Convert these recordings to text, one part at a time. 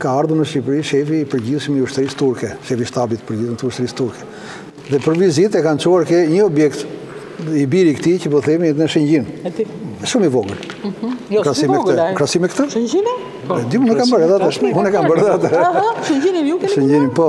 Ka ardhur në Shqipëri shefi i përgjithshëm i ushtrisë turke, shefi i shtabit të përgjithshëm të ushtrisë turke. Dhe për vizitë e kanë çuar te një objekt i biri këtij që po themi në Shëngjin. Shumë i vogël. Mhm. Jo, krahasim me këtë. Krahasim me këtë? Shëngjin? Po, dhe unë kam bërë edhe atë. Unë kam bërë atë. Shëngjini, Shëngjini po.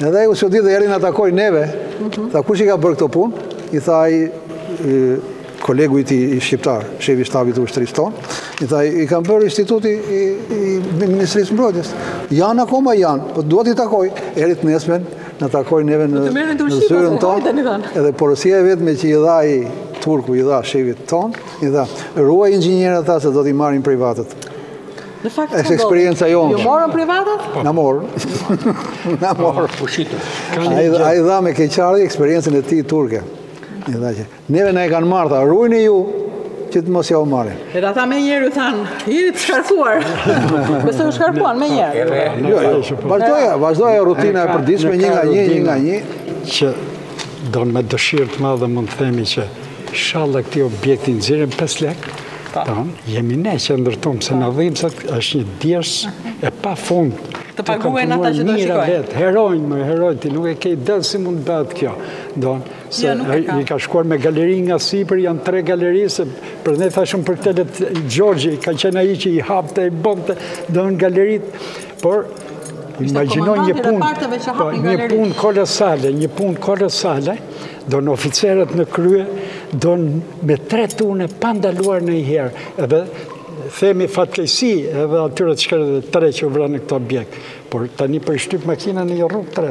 Edhe ai u çudit dhe erdhi na takoi neve, mhm. tha kush i ka bërë këto punë, i tha ai kolegu i tij shqiptar, shefi i shtabit të ushtrisë tonë, i tha i ka bërë instituti i Ministrisë së Mbrojtjes. Janë akoma janë, po dua t'i takoj, erdhi të nesërmen, na takoi neve në zyrën tonë, edhe porosia e vetme që i dha ai turku, i dha shefit tonë, i tha ruaj inxhinierët tha se do t'i marrin privatët. Në fakt, është eksperienca jonë. Jua morën privatët? Na morën. Na morën. Po, po, ai dha me keqardhje eksperiencën e tij turke. Neve na i kanë marrë tha, ruajini ju, që të mos jua marrin. Edhe ata menjëherë ju thanë, jeni të shkarkuar. Përse u shkarkuan menjëherë. Jo, jo, jo, vazhdoi, vazhdoi rutina e përditshme, një nga një, një nga një. Që domethënë me dëshirë të madhe mund të themi që ishalla këtij objekti i nxjerrin 5 lekë, Tani, jemi ne që ndërtuam, se na dhimbet se është një djersë e pafund të paguen ata që të shikojnë. Heronjtë, heronjtë, ti nuk e ke idenë si mund të bëhet kjo. Domethënë, se jo, u ka shkuar me galeri nga sipër, janë tre galeri, se prandaj thashë për tunelet Gjorgji, ka qenë ai që i hapte, i bënte, domethënë galeritë, por imagjino një punë, po, një punë kolosale, një punë kolosale, Domethënë oficerët në krye, domethënë me tre turne pa ndaluar ndonjëherë, edhe themi fatkeqësi edhe atyre të shkretëve tre që u vranë në këtë objekt. Por tani po i shtyp makina në një rrugë tre,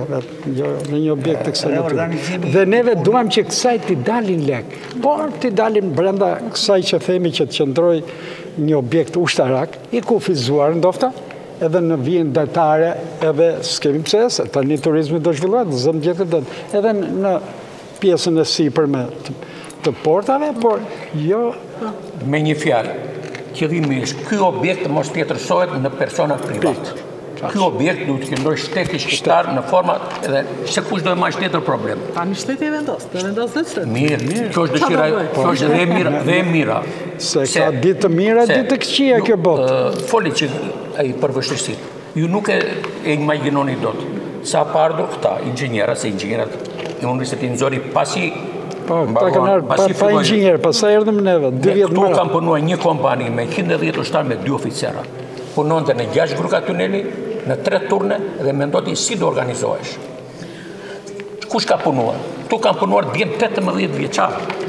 jo, në një objekt të kësaj natyre. Dhe neve duham që kësaj t'i dalin lek, por t'i dalin brenda kësaj që themi që të qëndrojë një objekt ushtarak, i kufizuar ndofta, edhe në vijën detare, edhe s'kemi pse, se tani turizmi do zhvillohet, ta zëmë gjithë edhe në pjesën e sipërme të portave, por jo... Me një fjalë, qëllimi është, ky objekt mos tjetërsohet në personat privat. Ky objekt duhet të qëndrojë te shteti shqiptar në format edhe se kush do e mbajë tjetër problem. Pa në shteti e vendos, të vendosë dhe shteti. Mirë, mirë, kjo është dëshira, kjo është dhe e mira, dhe e mira. Se ka ditë të mira, ditë të këqija kjo botë. Foli Qemali për vështirësitë. Ju nuk e, e imagjinoni dot. Se pa ardhur këta, inxhinierat, se inxhinierat universiteti i nxori pasi Po, ata kanë ardhë pa, pa inxhinierë, pa sa erdhëm neve, 2 vjetë mbrapa. Këtu ka punuar një kompani me 110 ushtarë me 2 oficera. Punonte në 6 gruka tuneli, në 3 turne dhe mendo ti si do organizohesh. Kush ka punuar? Këtu kanë punuar djem 18 vjeçarë,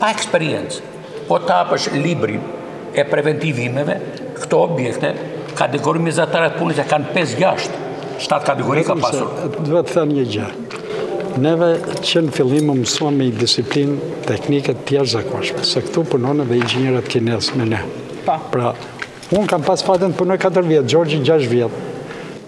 pa eksperiencë. Po të hapësh librin e preventivimeve, këto objekte, kategori mesatare të punës e kanë 5-6, 7 kategori ka pasur. Dhe të thënë një gjë, neve që në fillim më mësuam me i disiplin tekniket tjerë zakoshme, se këtu punonë dhe inxinjërat kinezë me ne. Pa. Po. Pra, unë kam pas fatin të punoj 4 vjet, Xhorxhi 6 vjet,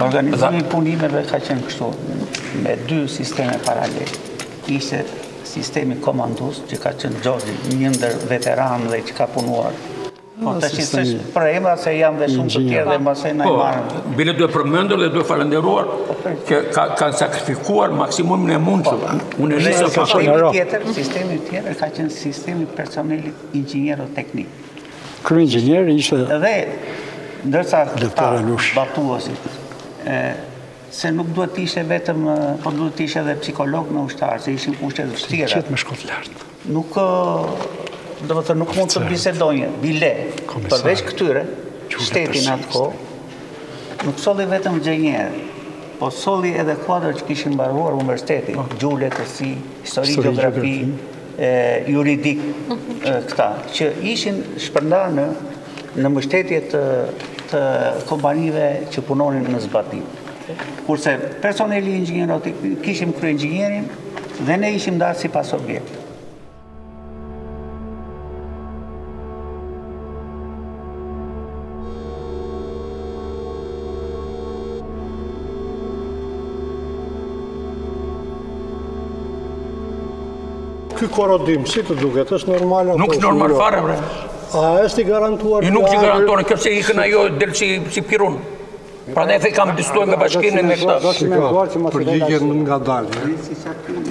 Organizimi i punimeve ka qenë kështu, me dy sisteme paralele. Ishte sistemi komandues, që ka qenë Xhorxhi, një ndër veteranët që ka punuar. Po të kesh për emra se janë dhe shumë të tjerë dhe mbase na i marrin. Po, bile duhen përmendur dhe duhen falënderuar që kanë sakrifikuar maksimumin e mundshëm. Po, po. Unë e nëjë sistemi tjetër, sistemi tjetër ka qenë sistemi i personelit inxhiniero-teknik. Kryeinxhinier ishte... Dhe, ndërsa këta zbatuesit, se nuk duhet të ishe vetëm, po duhet të ishe dhe psikolog me ushtarët, se ishin kushtet e vështira. Që të mos shkojë lart. Nuk, domethënë, nuk mund të bisedonin, bile, përveç këtyre, shteti në atë kohë, nuk solli vetëm inxhinierë, po solli edhe kuadro që kishin mbaruar universitetin, po. gjuhë-letërsi, histori, gjeografi, juridik këta, që ishin shpërndarë në mbështetje të, të kompanive që punonin në zbatim. Kurse personeli inxhiniero-t kishim kryeinxhinierin dhe ne ishim ndarë sipas objekt. Ky korodim, si të duket, është normal? Nuk është normal fare, bre. A është i garantuar? Nuk është i garantuar, kjo se ikën ajo, del si pirun. Pra ne e kemi diskutuar me bashkinë me këta. Duhet menduar që mos e, përgjigje më ngadalë.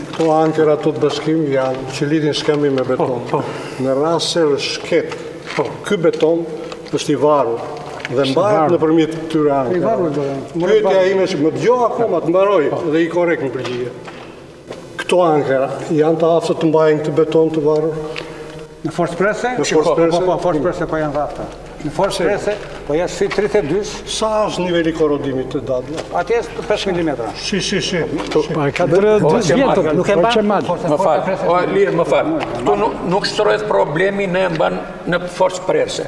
Këto ankera të bashkimit janë që lidhin shkëmbin me betonin. Po, po. Në rast se shket, po. ky beton është i varur dhe mbahet nëpërmjet këtyre ankerave. Pyetja ime është, më dëgjo akoma të mbaroj dhe i korrekt në përgjigje. Këto ankera janë të aftë të mbajnë këtë beton të varur? Në forcë prese? Në forcë prese? Po, forcë prese po janë të afta. Në forcë prese po janë fi 32. Sa është niveli i korodimit te dalja? Aty është 5 mm. Shi, shi, shi. A ka dërë 2 vjetër, nuk e mban? Më fal, o Ilir, më fal. Këtu nuk shtrohet problemi në e mban në forcë prese.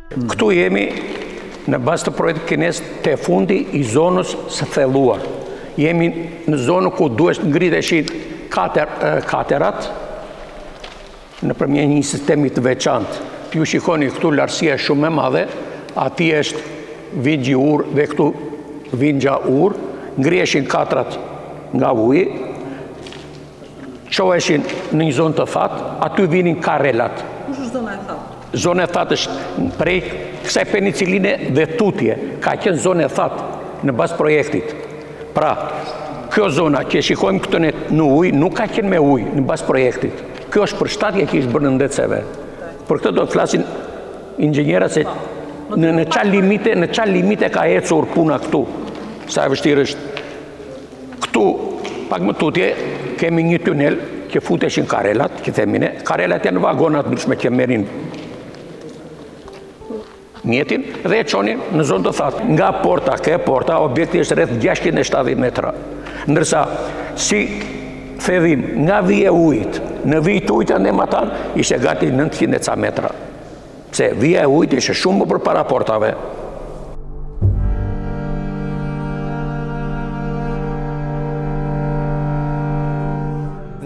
Këtu jemi në bazë të projektit kinez te fundi i zonës së thelluar. Jemi në zonë ku duhet të ngriteshin kater, katerat nëpërmjet një sistemi të veçantë. Ju shikoni këtu lartësia shumë e madhe, aty është vinçi urë dhe këtu vinça urë, ngriheshin katerat nga uji, Çoheshin në një zonë të thatë, aty vinin karelat. Kush është zona e thatë? Zona e thatë është prej kësaj peniciline dhe tutje. Ka qenë zona e thatë në bazë projektit. Pra, kjo zona që shikojmë këtu në, në ujë, nuk ka qenë me ujë në bazë projektit. Kjo është përshtatja që i është bërë nëndetëseve. Për këtë do të flasin inxhinierët se në në ça limite, në ça limite ka ecur puna këtu. Sa e vështirë është Këtu, pak më tutje, kemi një tunel që futeshin karelat, që themi ne, karelat janë vagona të ndryshme që merrin mjetin dhe e çonin në zonë të thatë. Nga porta, ke porta, objekti është rreth 670 metra. Ndërsa, si thellim, nga vija e ujit, në vijë të ujit anembatanë, ishte gati 900 e ca metra. Se vija e ujit ishte shumë më përpara portave.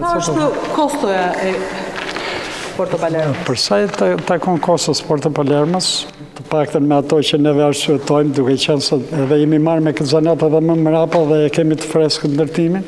Sa është kostoja e Porto Palermos? Për sa i takon kostos së Porto Palermos, të paktën me ato që neve arsyetojmë, duke qenë se edhe jemi marrë me këtë zanat edhe më mrapa dhe e kemi të freskët ndërtimin,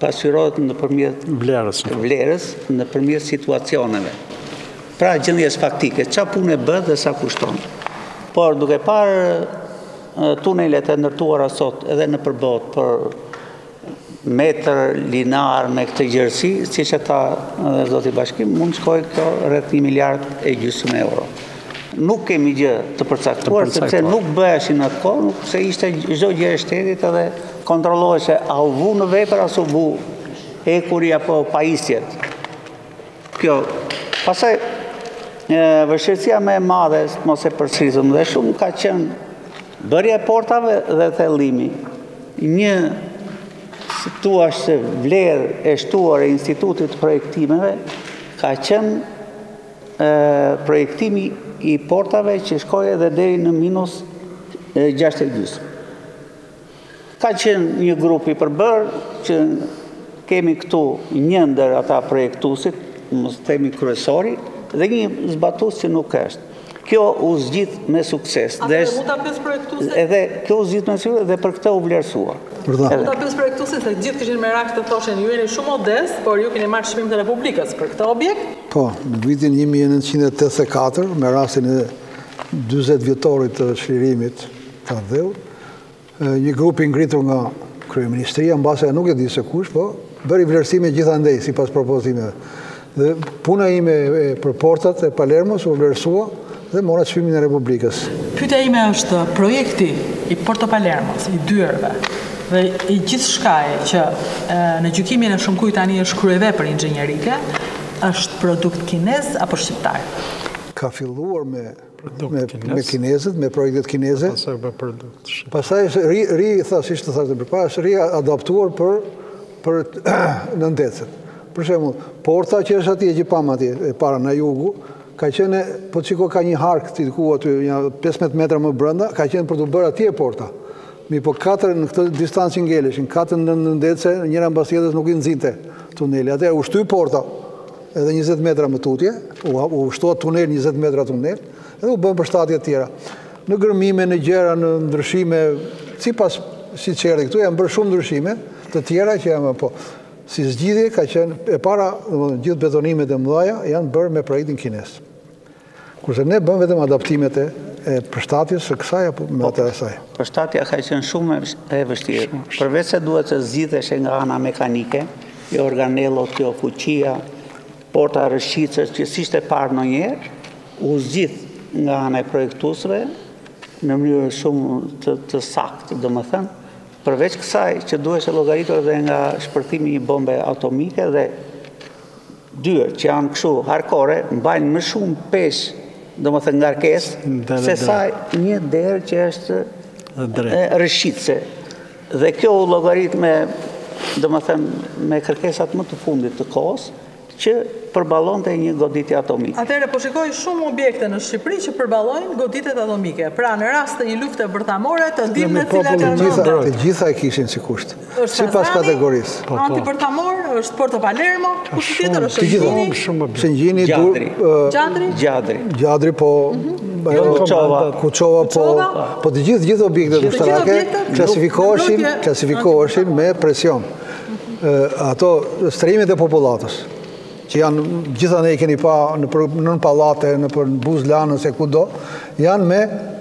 pasqyrohet nëpërmjet vlerës, vlerës nëpërmjet situacioneve. Pra gjendjes faktike, ça pune bëhet dhe sa kushton. Por duke parë tunelet e ndërtuara sot edhe nëpër botë për metër linear me këtë gjerësi, siç e tha dhe zoti Bashkim, mund shkojë kjo rreth një miliard e gjysmë euro. Nuk kemi gjë të përcaktuar, sepse nuk bëheshin në atë kohë, nuk se ishte çdo gjë e shtetit edhe kontrollohej se a u vu në vepër a s'u vu hekuri apo pajisjet. Kjo, pastaj, vështirësia më e madhe, mos e përsërisim dhe shumë, ka qenë bërja e portave dhe thellimi. Një, si të thuash, vlerë e shtuar e institutit të projektimeve ka qenë projektimi i portave që shkoi edhe deri në minus 6 e gjysmë. Ka qenë një grup i përbërë që kemi këtu një ndër ata projektuesit, mos themi kryesori, dhe një zbatues që nuk është. Kjo u zgjidh me sukses. Atë dhe muta pjesë projektuesit? Edhe kjo u zgjidh me sukses dhe për këtë u vlerësua. Pardon. Mund ta pyes projektuesit se gjithë kishin merak të thoshin ju jeni shumë modest, por ju keni marrë çmim të Republikës për këtë objekt? Po, në vitin 1984, me rastin e 20 vjetorit të çlirimit të atdheut, një grup i ngritur nga kryeministria, mbase nuk e di se kush, po bëri vlerësime gjithandej sipas propozimeve. Dhe puna ime për portat e Palermos u vlerësua dhe mora çmimin e Republikës. Pyetja ime është projekti i Porto Palermos, i dyerve dhe i gjithçkaje që në gjykimin e shumëkujt tani është kryevepër inxhinierike, është produkt kinez apo shqiptar? Ka filluar me me kinezët, me projektet kineze. Pastaj bërë produkt. Pastaj është ri, ri tha, siç të thashë, pa është riadaptuar për, për nëndetëset. Për shembull, porta që është atje, që pamë atje, e para në jugu, ka qenë, po shiko ka një hark diku aty, një 15 metra më brenda, ka qenë për t'u bërë atje porta. Mirëpo katër në këtë distancë që ngeleshin, katër nëndetëse, njëra mbas tjetrës nuk i nxinte tuneli. Atëherë, u shty porta, edhe njëzet metra më tutje, u shtua tunel njëzet metra tunel, edhe u bënë përshtatje të tjera. Në gërmime, në gjëra, në ndryshime, sipas si që erdhi këtu, janë bërë shumë ndryshime të tjera që janë po. Si zgjidhje ka qenë, e para, gjithë betonimet e mëdha janë bërë me projektin kinez. Kurse ne bëmë vetëm adaptimet e përshtatjes së kësaj apo me atë asaj. Po, përshtatja ka qenë shumë e vështirë. Përveç se duhet të zgjidhej nga ana mekanike, jo organellot, jo fuqia, porta rrëshqitëse që s'ishte parë ndonjëherë, u zgjidh nga ana e projektuesve në mënyrë shumë të, të saktë, domethënë, përveç kësaj që duheshe llogaritur dhe nga shpërthimi i një bombe atomike dhe Dyert që janë kështu harkore mbajnë më shumë peshë, domethënë ngarkesë, sesa një derë që është rrëshqitëse. Dhe kjo u llogarit me domethënë me kërkesat më të fundit të kohës, që përballonte një goditje atomike. Atëherë po shikoj shumë objekte në Shqipëri që përballojnë goditjet atomike. Pra në rast të një lufte bërthamore të dimë në cilat janë brenda. Të gjitha e kishin si kusht. Sipas kategorisë. Po, po. Antibërthamor, është Porto Palermo, kush tjetër është Shëngjini. Shumë bëbë. Shëngjini, Gjadri. Gjadri? Gjadri. Gjadri, po... Mhm. Kuçova. Kuçova, po... Po të gjithë, gjithë objektet ushtarake, klasifikoheshin, klasifikoheshin me presion. Mhm. Ato, strehimet e popullatës. që janë gjithanej i keni pa nëpër nënpallate, nëpër buzë Lanës e kudo, janë me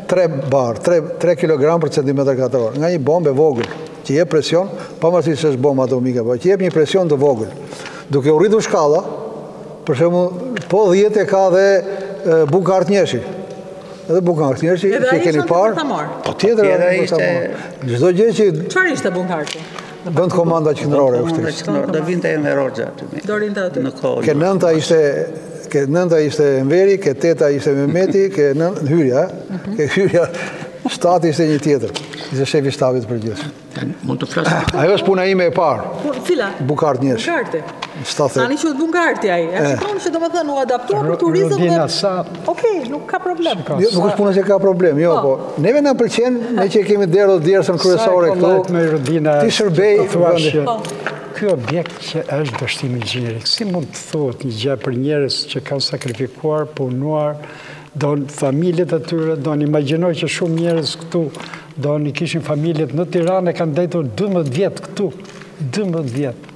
3 bar, 3, 3 kg për centimetër katror, nga një bombë e vogël, që jep presion, pavarësisht se është bombë atomike, po që jep një presion të vogël. Duke u rritur shkalla, për shembull, po dhjetë e ka dhe Bunk'Art njëshi, edhe Bunk'Art njëshi që keni parë. Edhe a ishte të përthamor? Po tjetër, edhe a ishte... Çdo gjë që... Çfarë ishte Bunk'Arti? Vendkomanda qendrore e ushtrisë. Do vinte Enver Hoxha aty. Do rrinte aty. Në kohë. Ke nënta ishte, ke nënta ishte Enveri, ke teta ishte Mehmeti, ke nënta, hyrja, mhm. ke hyrja, shtata ishte një tjetër, ishte shefi i shtabit të përgjithshëm. Mund të flasë. Ajo është puna ime e parë. Cila? Bunk'Art njëshi. Bunk'Arti. Shtatë. Tani që është Bunk'Arti ai. E shikon se domethënë u adaptua për turizëm. Rudina sa. Okej, nuk ka problem. Jo, nuk është puna që ka problem. Jo, po. po neve na pëlqen, ne që kemi derdhë djersën kryesore këtu. Sa me Rudina. T'i shërbejë vendit. Po. Ky objekt që është dështim inxhinierik, si mund të thuhet një gjë për njerëz që kanë sakrifikuar, punuar, donë familjet e tyre, donë imagjinoj që shumë njerëz këtu, donë i kishin familjet në Tiranë, e kanë ndejtur 12 vjet këtu, 12 vjet.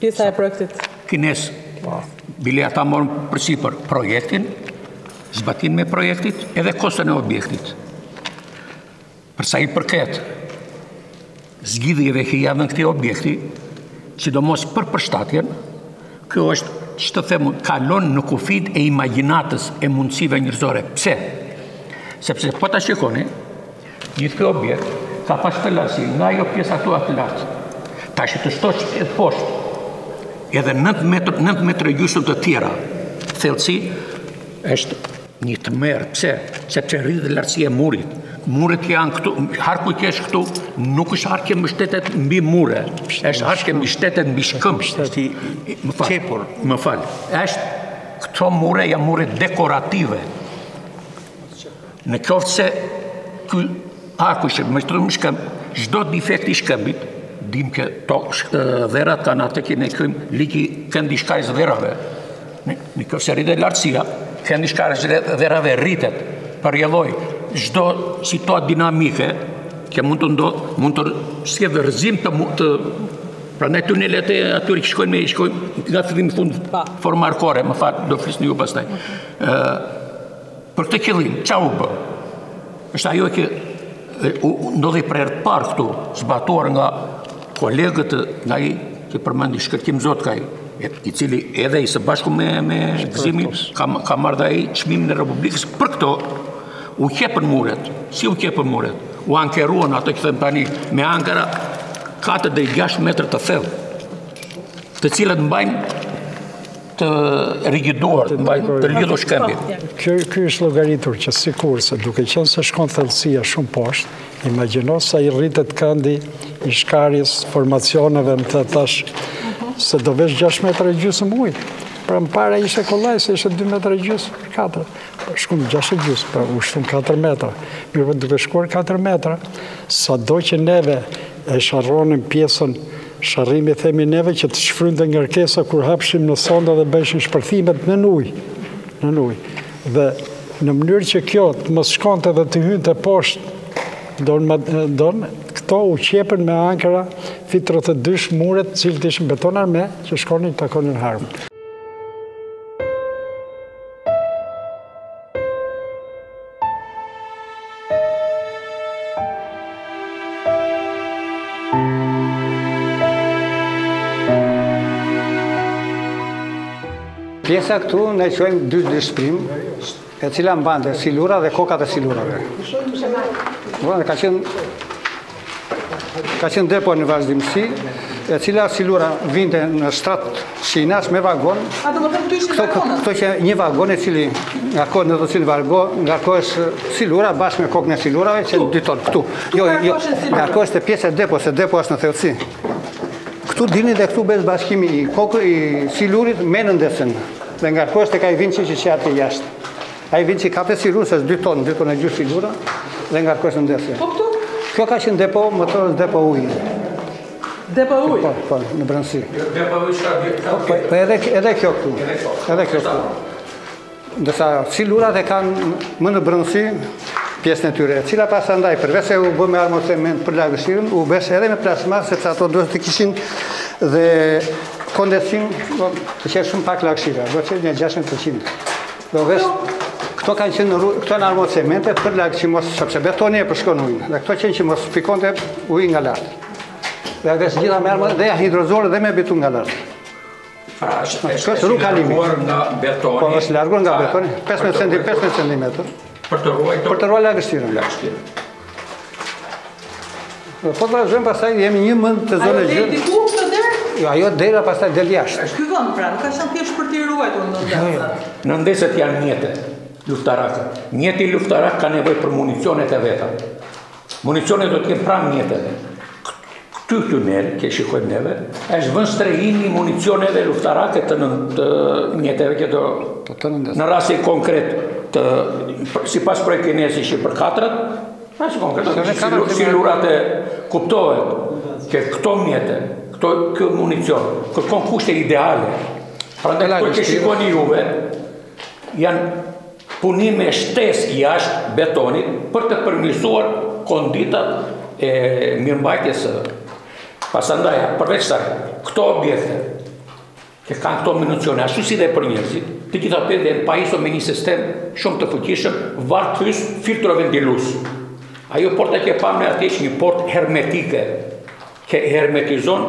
Pjesa e projektit. Kines, bile ata morën përsipër projektin, zbatimin e projektit, edhe koston e objektit. Për sa i përket zgjidhjeve që i janë dhënë këtij objekti, sidomos për përshtatjen, kjo është si të themi, i kalon kufijtë e imagjinatës e mundësive njerëzore. Pse? Sepse po ta shikoni, Gjithë ky objekt ka pas këtë lartësi, nga ajo pjesa këtu aty lart. Tash të shtosh edhe poshtë. Edhe 9 metër, 9 metër e gjysmë të tjera. thellësi, është një tmerr, pse? Sepse rritet dhe lartësia e murit. Muret që janë këtu, harku që është këtu, nuk është hark që mbështetet mbi mure, është hark që mbështetet mbi shkëmb. Është, më fal, qepur. Më fal, është këto mure janë mure dekorative. Në qoftë se ky harku që mbështetet në shkëmb, çdo defekt i shkëmbit, dim që këto dherat kanë atë që ne themi këndi i shkarjes së dherave. Në qoftë se rritet lartësia, këndi i shkarjes së dherave rritet, për çdo lloj, çdo situatë dinamike, që mund të ndodhë, mund të sjellë dhe rrëzim të, të Pra ne tunelet e atyri që shkojnë me i shkojnë nga fillimi në fund formë harkore, më fal, do flisni ju pastaj. Për këtë qëllim, ça u bë? Është ajo që ndodhi për herë të parë këtu, zbatuar nga kolegët nga i që përmendi Shkëlqim Zotkaj, i cili edhe ai së bashku me, me Gëzimin, ka, ka marrë dhe ai çmimin e Republikës për këto, u qepën muret, si u qepën muret, u ankeruan ato që themi tani me ankara 4 dhe 6 metrë të thellë, të cilët mbajnë të rigiduar, të rigidur shkembi. Kjo është llogaritur që sikurse, duke qenë se shkon thellësia shumë poshtë, imagjino sa i rritet këndi i shkarjes formacioneve me të thashë, se do vesh 6 metra e gjysmë ujë. Pra më pare ishe kollaj, se ishe 2 metra e gjysmë, 4. Shkum 6 e gjysmë, pra u shtum 4 metra. Mirëpo duke shkuar 4 metra, sado që neve e sharronim pjesën Sharrimi themi neve që të shfrynte ngarkesa kur hapshim me sonda dhe bëheshin shpërthimet nën ujë, nën ujë. Dhe në mënyrë që kjo të mos shkonte dhe të hynte poshtë don don këto u qepën me ankra fit të dy muret, të cilët ishin betonarme që shkonin të takonin harmën. Pjesa këtu ne quajmë DDSH-prim, e cila mbante silura dhe kokat e silurave. Vërë, ka qenë Ka qenë depo në vazhdimësi, e cila silura vinte në shtrat shinash me vagon. A domethënë këtu ishin vagonat? Këtu qe një vagon i cili ngarkohej, në të cilin vagon ngarkoheshin silura bashkë me kokën e silurave, qenë dy ton këtu. Jo, jo, ngarkohesh te pjesa e depos, se depo është në thellësi. Këtu vinin dhe këtu bëhesh bashkimi i kokës, i silurit me nëndetësen. Dhe ngarkohesh te ai vinçi që qe atje jashtë. Ai vin si kafe si rusës, dy ton, dy ton e gjysmë silura, dhe ngarkohesh nëndetësja. Po këtu? Kjo ka qenë depo, domethënë depo ujë. Depo ujë? Po, po, në brendësi. Depo ujë shka vjetë? Po, po, po edhe, edhe kjo këtu. Edhe kjo? Edhe kjo këtu. Ndërsa silurat e kanë më në brendësi, pjesën e tyre, e cila pasandaj, përveçse u bë me armoçement për lagështirën, u vesh edhe me plasma, sepse ato duhet të kishin dhe kondensim, të qenë shumë pak lagështira, do të qenë një 60% Do vesh, këto kanë qenë rrugë, këto janë armoçemente për lagë që mos, sepse betoni e përshkon uji, dhe këto qenë që mos pikonte uji nga lart. Dhe veshën të gjitha me armo dhe hidroizol dhe me bitum nga lart. Pra, është, s'është rrugë kalimi. nga betoni. Po, është larguar nga betoni, 15 cm. Për të ruajtur lagështirën. Po po vazhdojmë pastaj jemi njëmend te zona. Ajo diku ka derë? Jo, ajo dera pastaj del jashtë. Është ky vend pra, nuk ka qenë thjesht për të ruajtur nëndetëse. Jo, jo. Nëndetëset janë mjete luftarake. Mjeti luftarak ka nevojë për municionet e veta. Municionet do të jenë pranë mjeteve. Ky tunel që shikojmë neve është vendstrehimi i municioneve luftarake të të mjeteve këto në rastin konkret të sipas projektit kinez për katrat, është konkret si, silurat e kuptohet që këto mjete, këto ky municion kërkon kushte ideale. Prandaj këtu që shikoni juve janë punime shtesë jashtë betonit për të përmirësuar konditat e mirëmbajtjes së pasandaj përveç sa këto objekte që kanë këto municione ashtu si dhe për njerëzit të gjitha të jenë pajisur me një sistem shumë të fuqishëm vartë fys filtroventilues ajo porta që e pamë ne atje qe një portë hermetike që hermetizon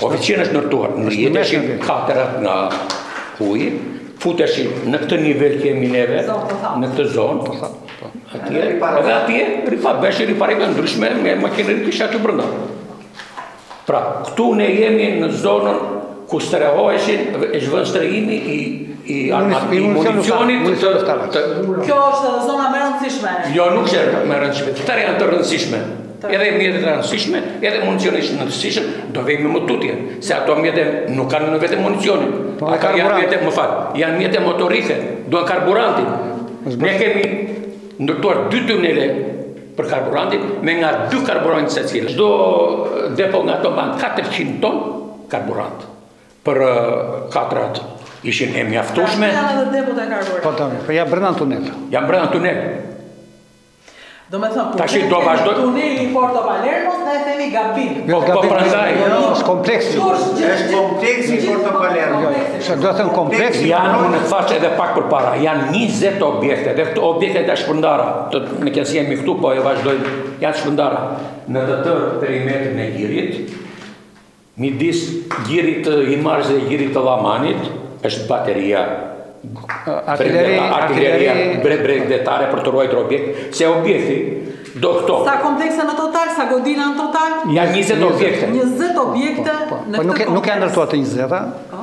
Oficina është ndërtuar, ngriheshin katrat nga uji, futeshin në këtë nivel që jemi neve, në këtë zonë, po, po. Atje, edhe atje, ripa, bëheshin riparime të ndryshme me makinëri që ishte brënda. Pra, këtu ne jemi në zonën ku strehoheshin dhe është vendstrehimi i i armatimit, i municionit të të Kjo është zona më e rëndësishme. Jo, nuk është më e rëndësishme. Të tëra janë të rëndësishme. Edhe mjetet e rëndësishme, edhe municioni është i rëndësishëm, do vejmë më tutje, se ato mjete nuk kanë vetëm municionin. Po, ato janë mjete, më fal, janë mjete motorike, duan karburantin. Ne kemi ndërtuar dy tunele për karburantin, me nga dy karburante secili. Çdo depo nga ato mban 400 ton karburant për katrat ishin të mjaftueshme. Këtu janë dhe depot e karburantit? Po, këtu janë, po janë brenda në tunel. Janë brenda në tunel. Domethënë, kur që të të tuneli i Porto Palermos, ne e themi gabim. Jo, po, gabim, jo, është kompleks. është kompleks i Porto Palermos. Jo, jo, se do themi kompleks. Janë, unë e thashë edhe pak përpara, janë 20 objekte, dhe këto objekte të shpërndara, të, meqenëse jemi këtu, po e vazhdojmë, janë shpërndarë në të tërë perimetrin e gjirit, Midis Gjirit të Himarës dhe Gjirit të Llamanit është bateria artilerie bregdetare për të ruajtur objektin, se objekti do këto. Sa komplekse në total, sa godina në total? Janë 20 objekte. 20 objekte në këtë kompleks. Po nuk janë ndërtuar të 20-a. Po.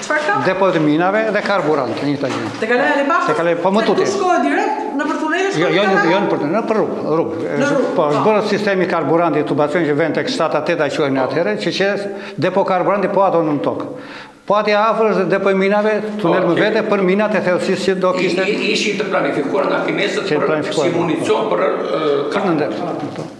Çfarë ka? Depo të minave dhe karburant në Itali. Të kaloj atë pas? Të kaloj po më tutje. Ku shkohet direkt nëpër tunelin? Jo, jo, jo, jo, por nëpër rrugë, rrugë. Po, po, është bërë sistemi i karburantit tubacion që vend tek 7-8-a quhej atëherë, që që depo karburanti po ato nën tokë. Po atje afër është depoja e minave, tunel më vete për minat e thellësisë që do kishte. Ishin të planifikuar nga kinesët për si municion për karburant.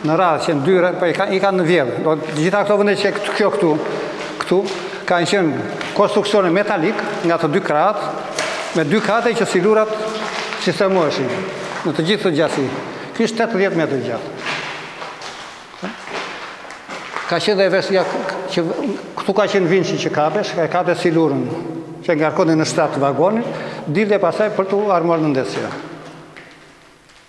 Në radhë që në dyre, po i kanë vjedhë. Të gjitha këto vënde që kjo këtu, këtu, kanë qenë konstruksione metalike nga të dy krahët, me dy kate që silurat sistemoheshin në të gjithë gjatësinë. Kjo është 80 metra e gjatë. Ka qenë dhe vesja, që, këtu ka qenë vinçi që kapesh, e kapte silurën, që ngarkonte në shtrat të vagonit, dilte pastaj për t'u armuar nëndetësja.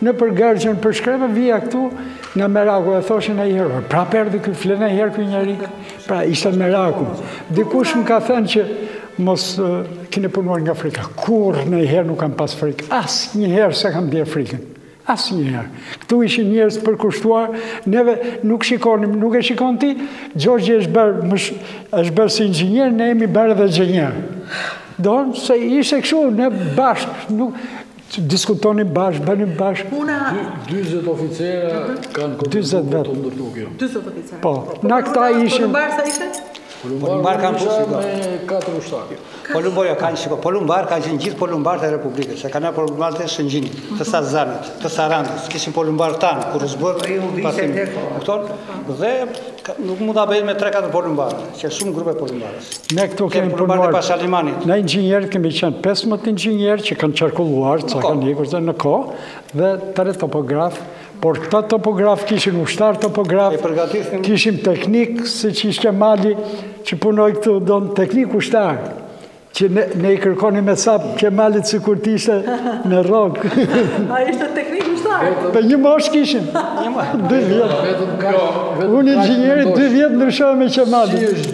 Në përgjigjen për shkresën vija këtu nga meraku e thoshin e jërë. Pra perdi kë flenë e herë kë njeri. Pra ishte meraku. Dikush më ka thënë që mos keni punuar nga frika. Kurrë një herë nuk kam pas frikë. Asnjëherë s'e kam ndje frikën. Asnjëherë. Këtu ishin njerëz të përkushtuar. Neve nuk shikonim, nuk e shikon ti. Gjorgje është bërë, është bërë si inxhinier, ne jemi bërë dhe xhenierë. Domethënë se ishte kështu, ne bashkë. Diskutonim bashkë, bënim bashkë. Puna... 20 oficera kanë kontribuar për të ndërtu kjo. 20 oficera. Po, po nga këta po, ishin... Polumbarë sa ishin? Polumbarë kanë pasë me 4 ushtarë. Polumbarë jo kanë shiko. Polumbarë kanë qenë gjithë polumbarët e Republikës. Se kanë polumbarët e Shëngjinit, të Sazanit, të Sarandës. Kishim polumbarët tanë, kur është bërë pasim. Kupton? Dhe nuk mund ta bëje me 3-4 polumbarë, qenë shumë grupe polumbarësh. Ne këtu kemi punuar ne inxhinierët, kemi qenë 15 inxhinierë që kanë qarkulluar, që kanë ikur në kohë, dhe tre topografë, por këta topografë kishim ushtarë topografë, kishim teknikë, siç ishte Qemali, që punoi këtu, donim teknikë ushtarë, që ne i kërkonim hesap Qemalit sikur të ishte në rrogë. A ishte teknik ushtar? Për një moshë kishim, dy vjet. Unë inxhinier, dy vjet ndryshoja me Qemalin.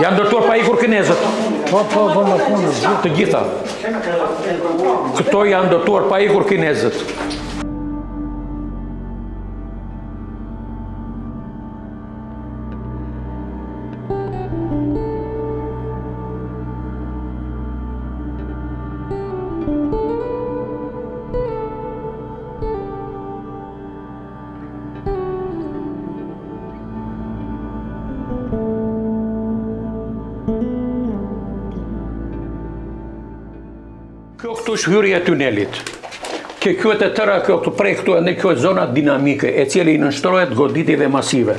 Janë ndërtuar pa ikur kinezët. Po, po, po, më punë. Të gjitha. Këto janë ndërtuar pa ikur kinezët. Kjo këtu është hyrja e tunelit. Kjo këtu e tëra kjo këtu prej këtu e deri ke zona dinamike e cila i nënshtrohet goditjeve masive.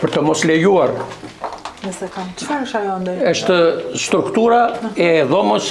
Për të mos lejuar. Nëse kam, çfarë është ajo ndër? Është struktura e dhomës